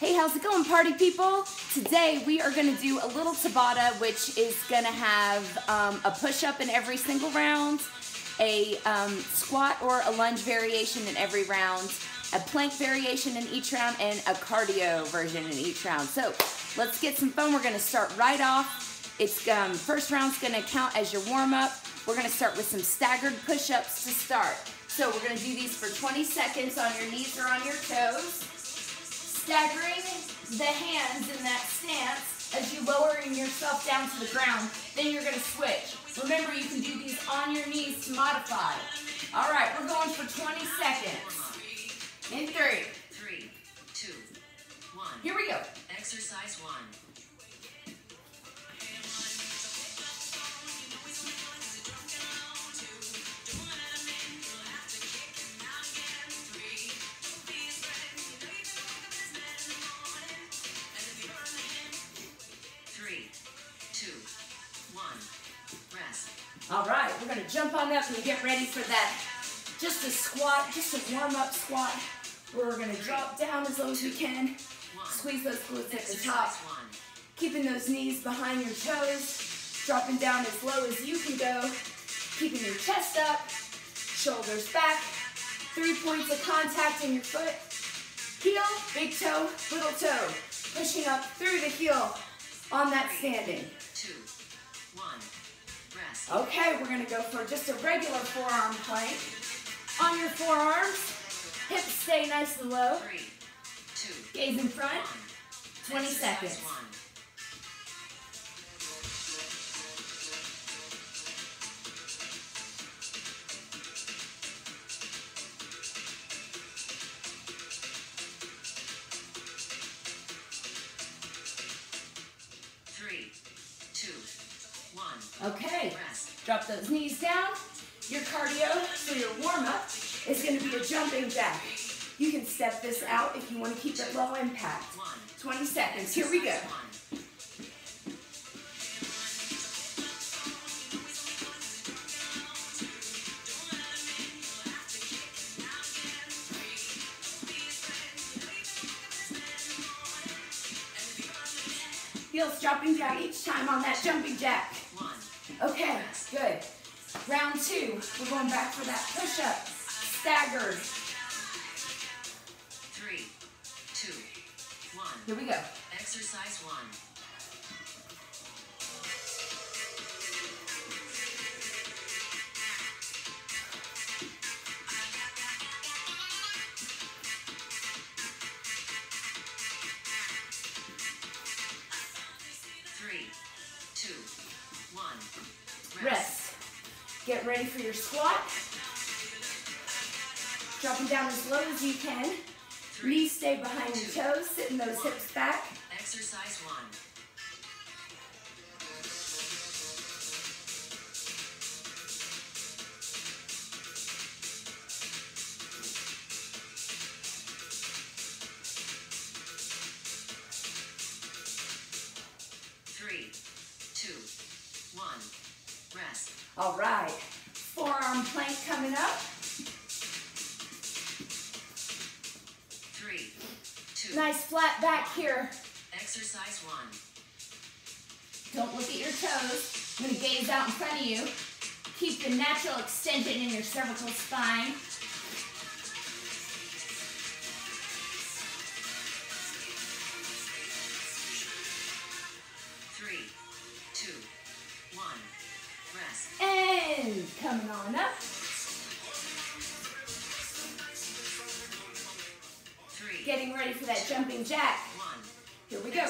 Hey, how's it going, party people? Today we are gonna do a little Tabata, which is gonna have um, a push-up in every single round, a um, squat or a lunge variation in every round, a plank variation in each round, and a cardio version in each round. So let's get some fun. We're gonna start right off. It's um, first round's gonna count as your warm-up. We're gonna start with some staggered push-ups to start. So we're gonna do these for 20 seconds on your knees or on your toes staggering the hands in that stance as you lowering yourself down to the ground. Then you're gonna switch. Remember, you can do these on your knees to modify. All right, we're going for 20 seconds. In three. Three, two, one. Here we go. Exercise one. We're gonna jump on up and get ready for that. Just a squat, just a warm up squat. We're gonna drop down as low as we can. Squeeze those glutes at the top. Keeping those knees behind your toes. Dropping down as low as you can go. Keeping your chest up. Shoulders back. Three points of contact in your foot. Heel, big toe, little toe. Pushing up through the heel on that standing. Two, one. Rest. Okay, we're gonna go for just a regular forearm plank. On your forearms, hips stay nice and low. Three, two, Gaze in front. one. 20 Exercise seconds. Okay, drop those knees down. Your cardio for your warm up is gonna be a jumping jack. You can step this out if you wanna keep it low impact. 20 seconds, here we go. Heels dropping down each time on that jumping jack. Okay, good. Round two, we're going back for that push up. Staggered. Three, two, one. Here we go. Exercise one. Get ready for your squat. Dropping down as low as you can. Knees stay behind your toes, sitting those hips back. Exercise one. Getting ready for that jumping jack. Here we go.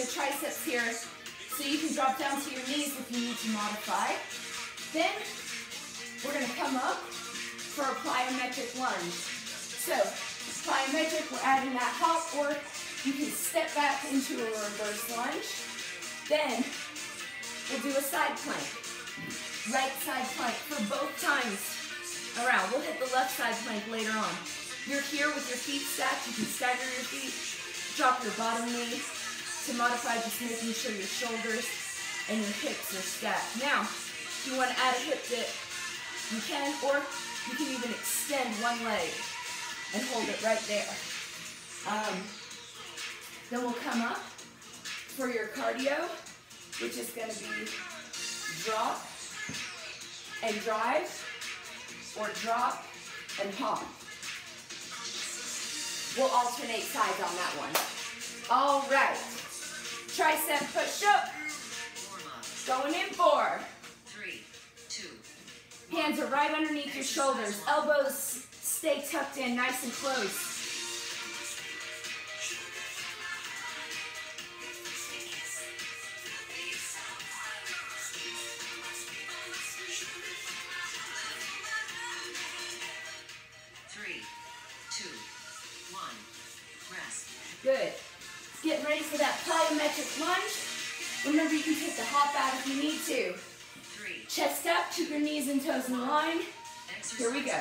The triceps here. So you can drop down to your knees if you need to modify. Then we're gonna come up for a plyometric lunge. So plyometric, we're adding that hop or you can step back into a reverse lunge. Then we'll do a side plank. Right side plank for both times around. We'll hit the left side plank later on. You're here with your feet stacked. You can stagger your feet. Drop your bottom knee to modify just making sure your shoulders and your hips are stacked. Now, if you want to add a hip dip, you can, or you can even extend one leg and hold it right there. Um, then we'll come up for your cardio, which is going to be drop and drive, or drop and hop. We'll alternate sides on that one. All right. Tricep push up. Going in four. Three, two, Hands are right underneath your shoulders. Elbows stay tucked in nice and close. Remember, you can take the hop out if you need to. Chest up, keep your knees and toes in line. Here we go.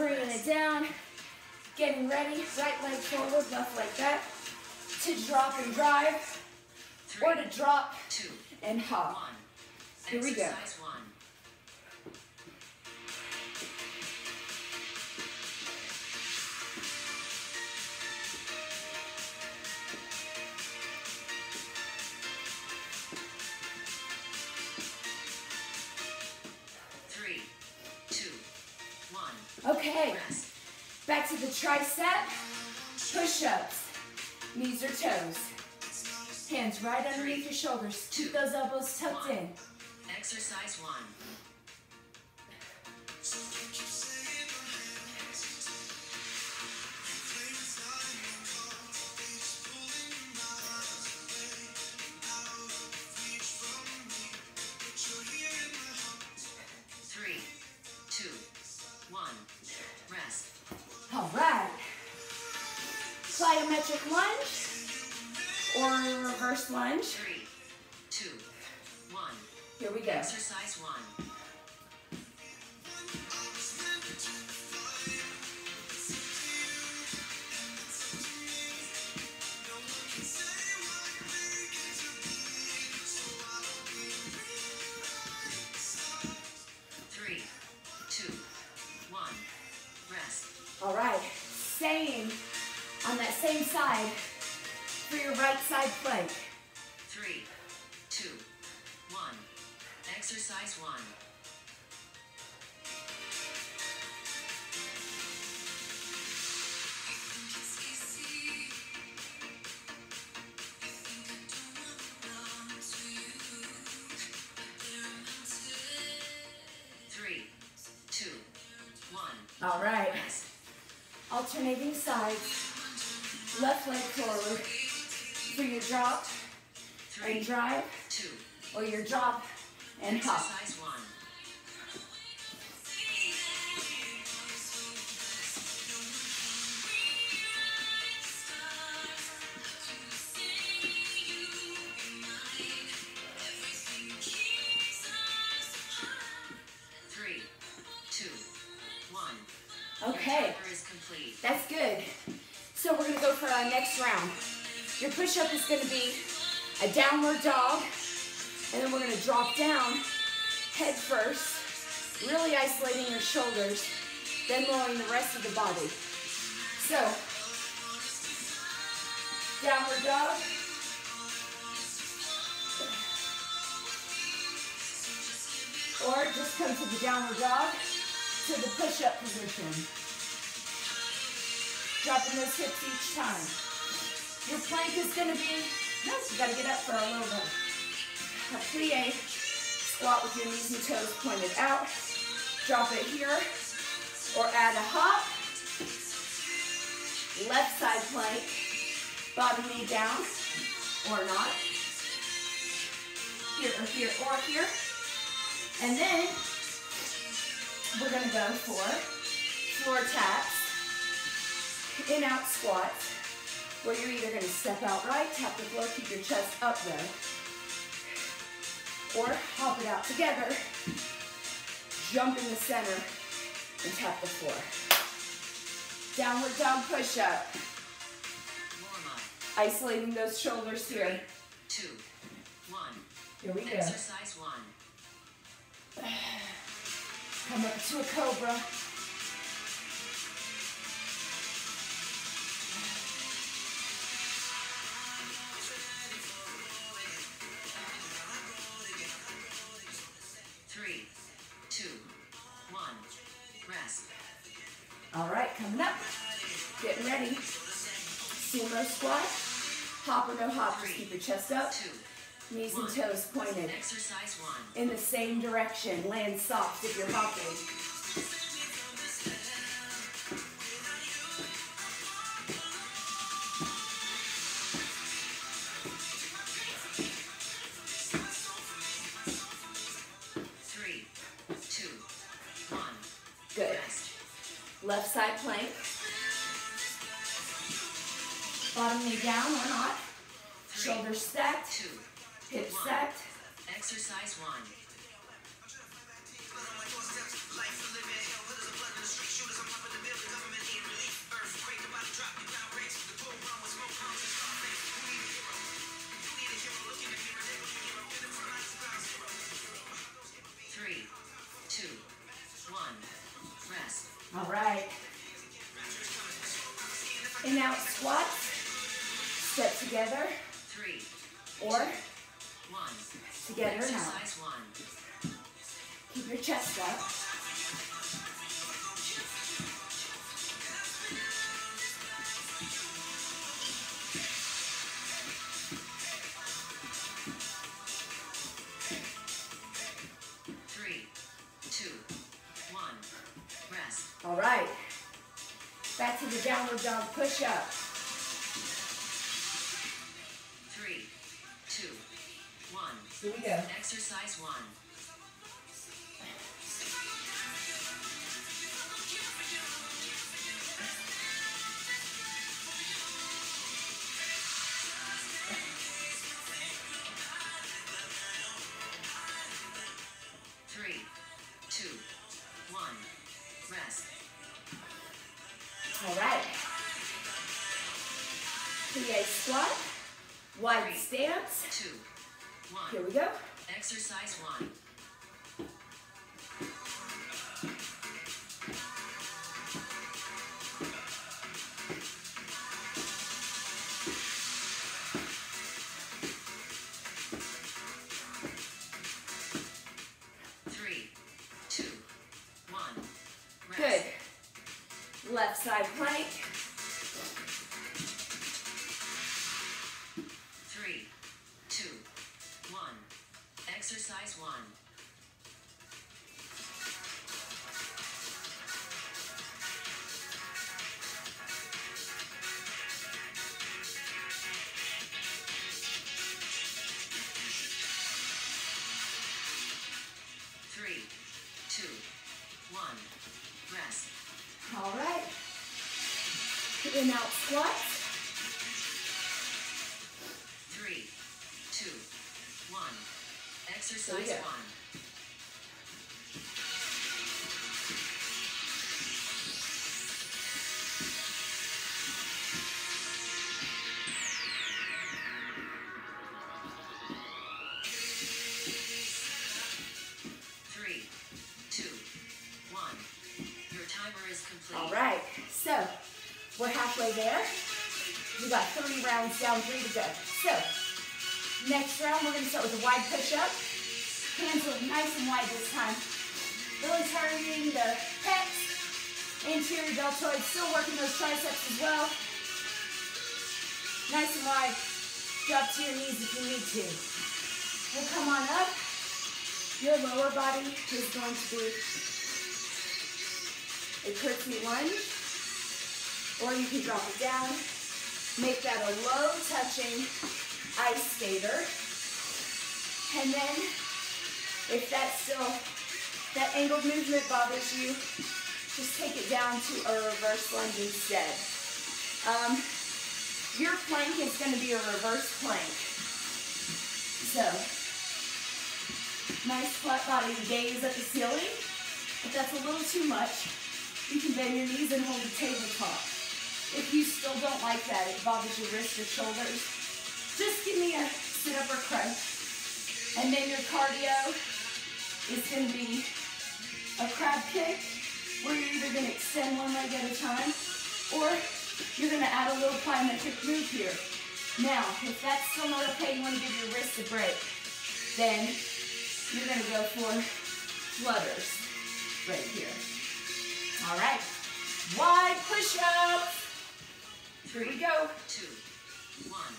Bringing it down. Getting ready. Right leg forward, left leg back. To drop and drive. Or to drop two, and hop. Here we go. To the tricep. Push-ups. Knees or toes. Hands right underneath your shoulders. Keep those elbows tucked in. Exercise one. Lunge or reverse lunge. Three, two, one. Here we go. Exercise one. Side plank. Three, two, one. Exercise one. Three, two, one. All right. Alternating sides. Left leg forward for your drop and drive two. or your drop and hop. Gonna be a downward dog, and then we're gonna drop down head first, really isolating your shoulders, then lowering the rest of the body. So, downward dog. Or just come to the downward dog to the push-up position. Dropping those hips each time. Your plank is gonna be, no, you gotta get up for a little bit. A plie, squat with your knees and toes pointed out. Drop it here, or add a hop. Left side plank, bottom knee down, or not. Here, or here, or here. And then, we're gonna go for floor taps, in out squats, where you're either gonna step out right, tap the floor, keep your chest up though, or hop it out together, jump in the center, and tap the floor. Downward dog push-up, isolating those shoulders here. Two. One. Here we go. Exercise one. Come up to a cobra. Coming up. Getting ready. Sumo squat. Hop or no hop, just keep your chest up. Knees and toes pointed. Exercise one. In the same direction. Land soft if you're hopping. All right. In out squats. Step together Three. or One. together and out. Keep your chest up. Right. Back to the downward dog push up. Three. Two. One. Here we go. Exercise one. Three, two, one, rest. All right. Plie squat. Wide stance. Two, One. Here we go. Exercise one. In out squats. Three, two, one. Exercise one. Halfway there. We got three rounds down, three to go. So next round, we're gonna start with a wide push-up. Hands are nice and wide this time. Really targeting the pecs, anterior deltoid, still working those triceps as well. Nice and wide. Drop to your knees if you need to. We'll come on up. Your lower body is going to be a curtsy lunge, or you can drop it down. Make that a low touching ice skater. And then, if that still, that angled movement bothers you, just take it down to a reverse lunge instead. Um, your plank is going to be a reverse plank. So, nice flat body gaze at the ceiling. If that's a little too much, you can bend your knees and hold the tabletop. If you still don't like that, it bothers your wrists or shoulders, just give me a sit up or crunch. And then your cardio is going to be a crab kick, where you're either going to extend one leg at a time, or you're going to add a little plyometric move here. Now, if that's still not okay, you want to give your wrists a break, then you're going to go for flutters right here. All right, wide push-up. Here we go. Two, one.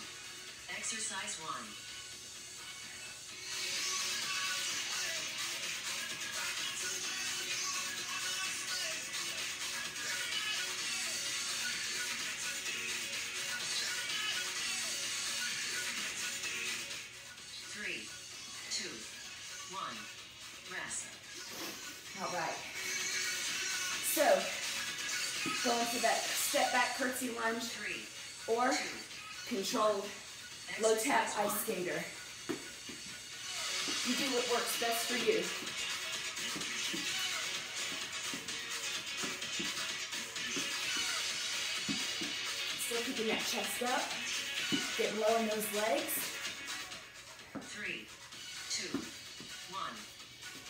Exercise one. Curtsy lunge or controlled low tap ice skater. You do what works best for you. Still keeping that chest up. Get low in those legs. Three, two, one.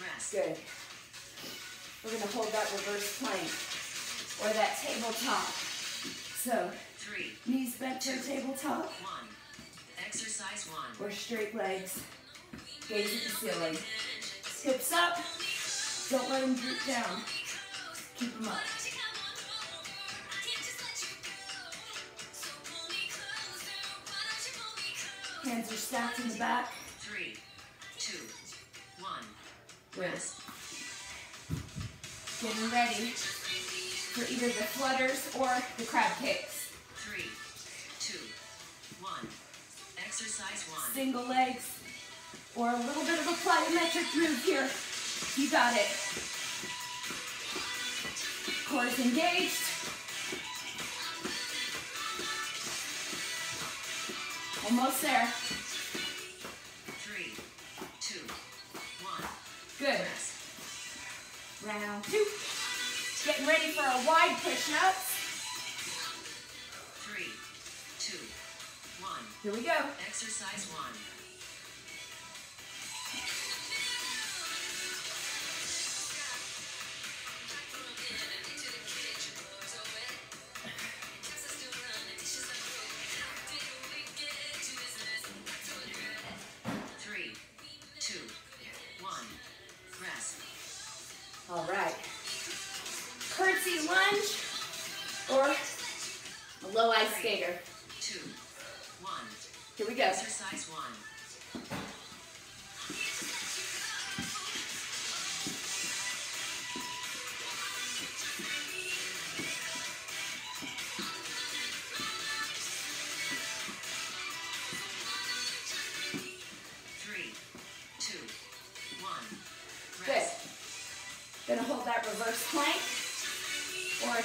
Rest. Good. We're gonna hold that reverse plank or that tabletop. So Three, knees bent to a tabletop one. Exercise one. or straight legs. Gaze at the ceiling. Hips up. Don't let them droop down. Keep them up. Hands are stacked in the back. Three, two, one. Rest. Getting ready for either the flutters or the crab kicks. Three, two, one. Exercise one. Single legs or a little bit of a plyometric move here. You got it. Core is engaged. Almost there. Three, two, one. Good. Round two. Getting ready for a wide push-up. Three, two, one. Here we go. Exercise one.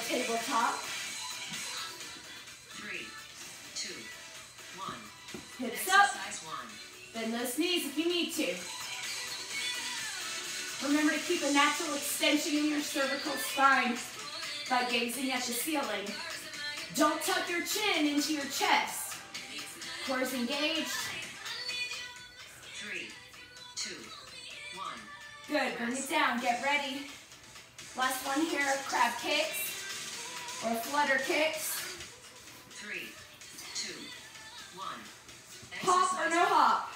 Tabletop. Three, two, one. Hips up. Exercise one. Bend those knees if you need to. Remember to keep a natural extension in your cervical spine by gazing at the ceiling. Don't tuck your chin into your chest. Core is engaged. Three, two, one. Good. Bring it down. Get ready. Last one here. Crab kicks. Or flutter kicks. Three, two, one. Hop or no hop.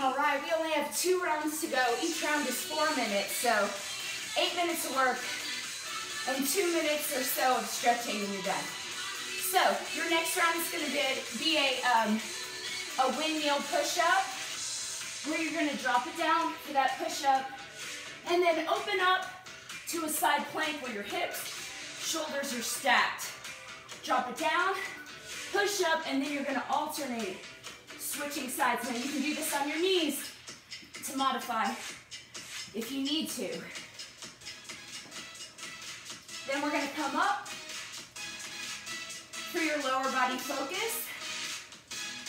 All right, we only have two rounds to go. Each round is four minutes, so eight minutes of work and two minutes or so of stretching and you're done. So your next round is going to be, a, um, a windmill push-up where you're going to drop it down for that push-up and then open up to a side plank where your hips, shoulders are stacked. Drop it down, push up, and then you're going to alternate switching sides. Now you can do this on your knees to modify if you need to. Then we're going to come up for your lower body focus.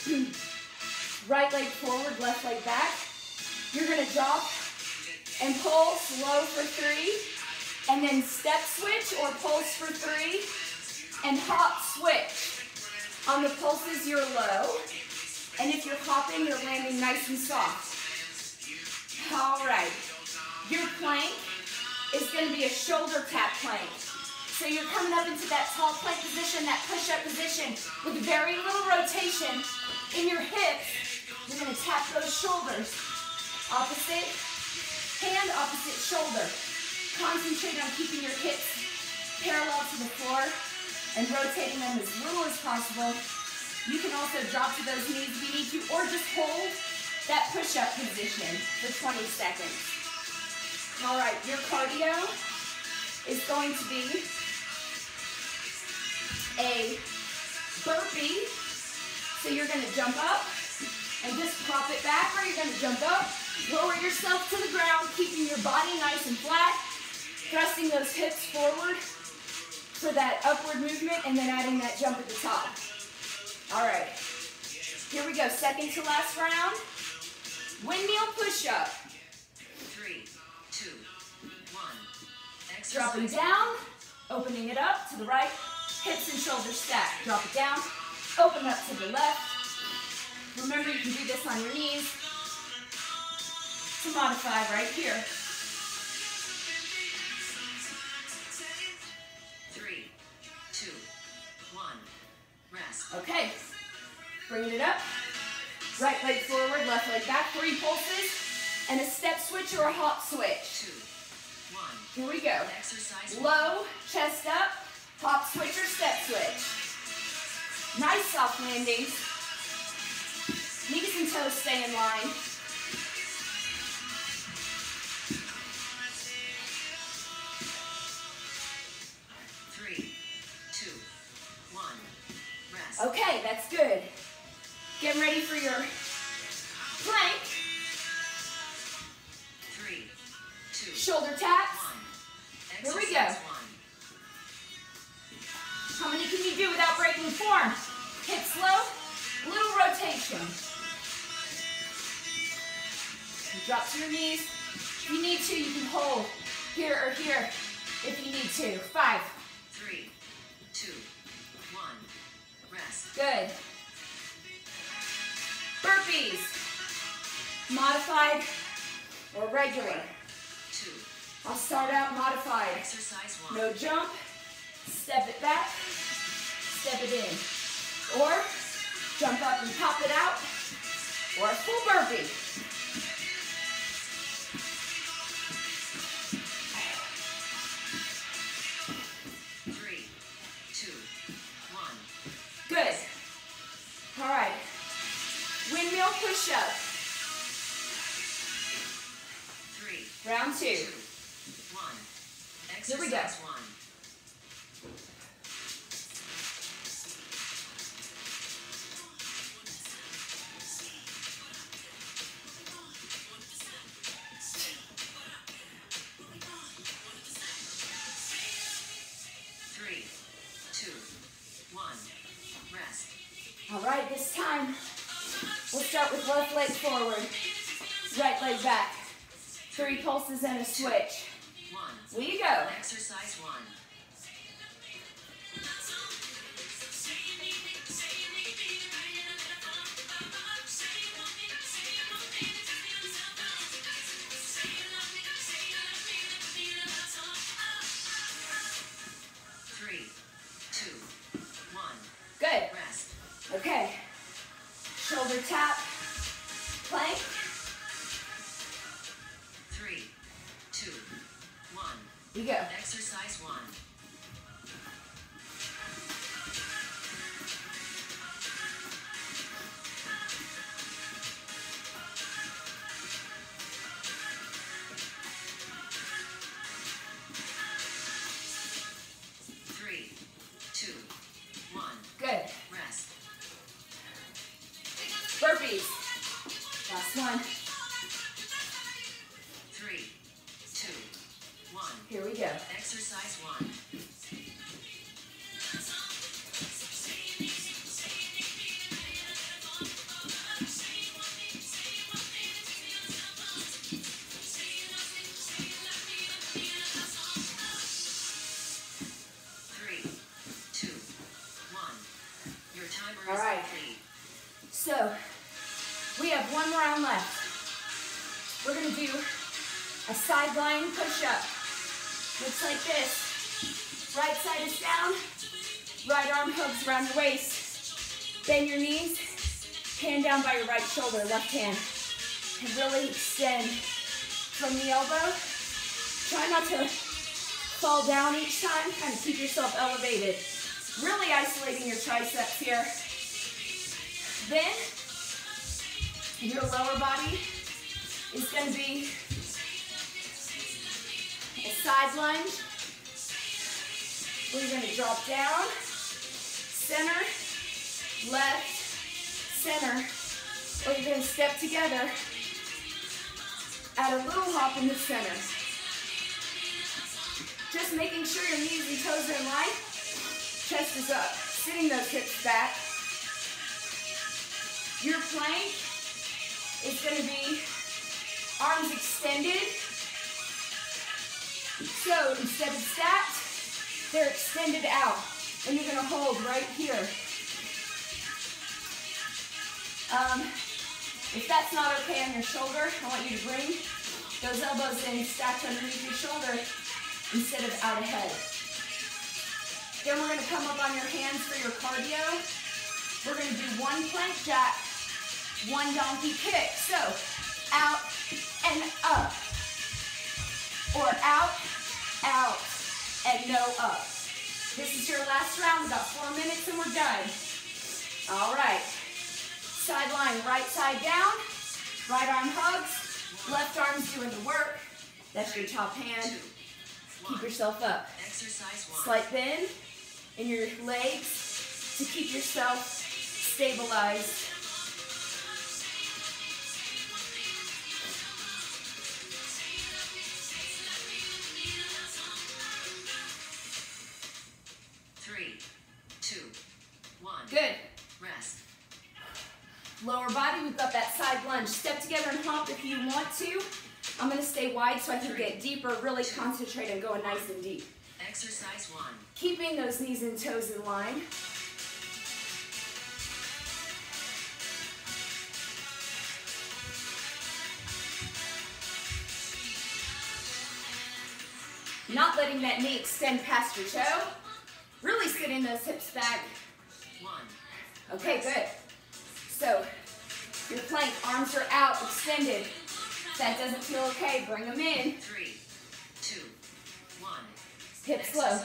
right leg forward, left leg back. You're going to drop and pull slow for three, and then step switch or pulse for three, and hop switch. On the pulses, you're low. And if you're hopping, you're landing nice and soft. All right. Your plank is going to be a shoulder tap plank. So you're coming up into that tall plank position, that push-up position, with very little rotation in your hips. You're going to tap those shoulders. Opposite hand, opposite shoulder. Concentrate on keeping your hips parallel to the floor and rotating them as little as possible. You can also drop to those knees if you need to, or just hold that push-up position for 20 seconds. All right, your cardio is going to be a burpee. So you're gonna jump up and just pop it back, or you're gonna jump up, lower yourself to the ground, keeping your body nice and flat, thrusting those hips forward for that upward movement, and then adding that jump at the top. All right, here we go, second to last round. Windmill push-up. Three, two, one. Dropping Exercise. down, opening it up to the right, hips and shoulders stacked. Drop it down, open up to the left. Remember, you can do this on your knees to modify right here. Okay, bringing it up. Right leg forward, left leg back. Three pulses, and a step switch or a hop switch. Here we go. Low, chest up, hop switch or step switch. Nice soft landings. Knees and toes stay in line. Okay, that's good. Get ready for your plank, Three, two, shoulder taps. one. Here we go. one. How many can you do without breaking form? Hips low, little rotation. You drop to your knees. If you need to, you can hold here or here if you need to. Five. Good. Burpees. Modified or regular. Two. I'll start out modified. Exercise one. No jump. Step it back. Step it in. Or jump up and pop it out. Or a full burpee. Round two. one. Here we go. Three pulses and a switch. you go? Exercise one. Three, two, one. Good. Rest. Okay. Shoulder tap. You go. Exercise 1. By your right shoulder, left hand. And really extend from the elbow. Try not to fall down each time. Kind of keep yourself elevated. Really isolating your triceps here. Then, your lower body is going to be a side lunge you're going to drop down, center, left, center, or you're going to step together, add a little hop in the center. Just making sure your knees and toes are in line, chest is up, sitting those hips back. Your plank is going to be arms extended. So instead of stacked, they're extended out. And you're going to hold right here. Um, if that's not okay on your shoulder, I want you to bring those elbows in stacked underneath your shoulder instead of out ahead. Then we're going to come up on your hands for your cardio. We're going to do one plank jack, one donkey kick. So out and up. Or out, out, and no up. This is your last round, about four minutes and we're done. All right. Sideline, right side down, right arm hugs, left arm's doing the work. That's your top hand. Keep yourself up. Slight bend in your legs to keep yourself stabilized. Lower body, we've got that side lunge. Step together and hop if you want to. I'm gonna stay wide so I can get deeper, really concentrate on going nice and deep. Exercise one. Keeping those knees and toes in line. Not letting that knee extend past your toe. Really sitting those hips back. One. Okay, good. So, your plank, arms are out, extended. If that doesn't feel okay, bring them in. Three, two, one. Hips low.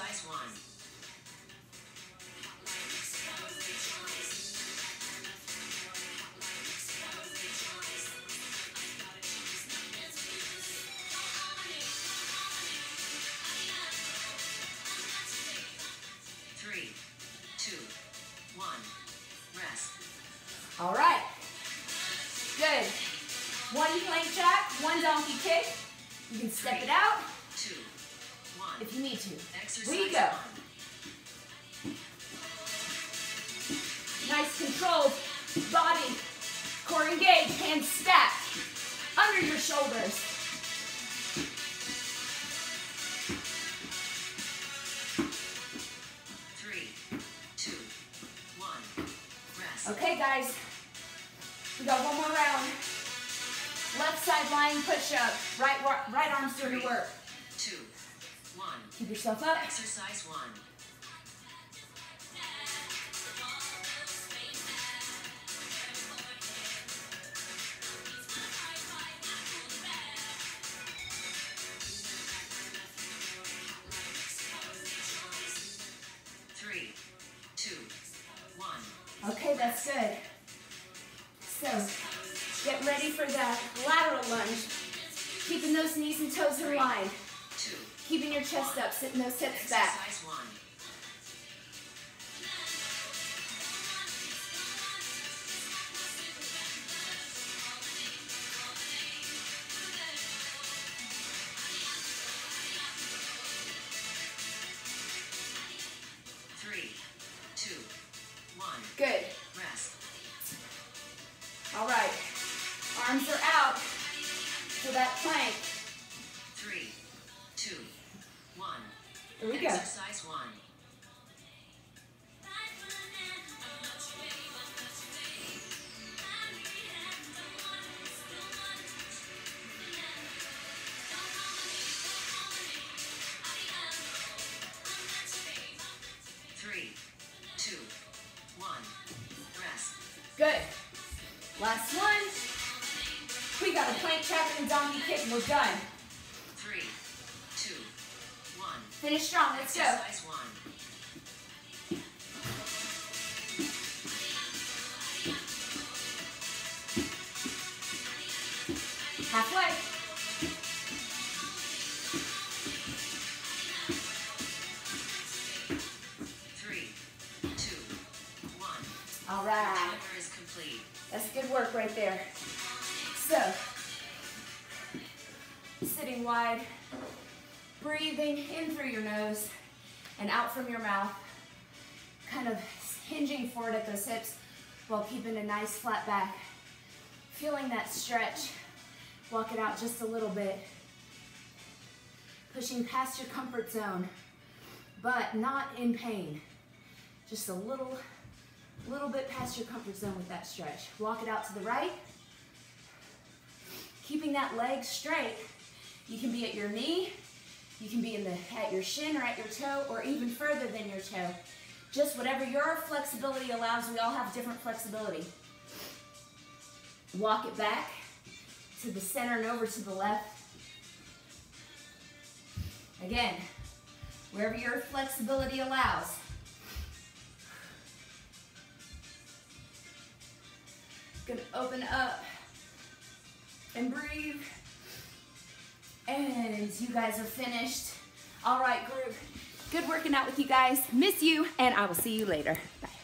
Step it out. If you need to. We go. Nice controlled body. Core engaged, hands stacked under your shoulders. Three, two, one, rest. Okay, guys. We got one more round. Left side lying push up. Right, right arm's doing the work. Two. One. Keep yourself up. Exercise one. Three, two, one. Okay, that's good. So, get ready for that lateral lunge. Keeping those knees and toes in line. Keeping your chest up, sitting those hips back. We go. Exercise one. And out from your mouth, kind of hinging forward at those hips while keeping a nice flat back. Feeling that stretch. Walk it out just a little bit. Pushing past your comfort zone, but not in pain. Just a little little bit past your comfort zone with that stretch. Walk it out to the right. Keeping that leg straight. You can be at your knee, you can be in the at your shin or at your toe, or even further than your toe. Just whatever your flexibility allows. We all have different flexibility. Walk it back to the center and over to the left. Again, wherever your flexibility allows. Gonna open up and breathe. And you guys are finished. All right, group. Good working out with you guys. Miss you, and I will see you later. Bye.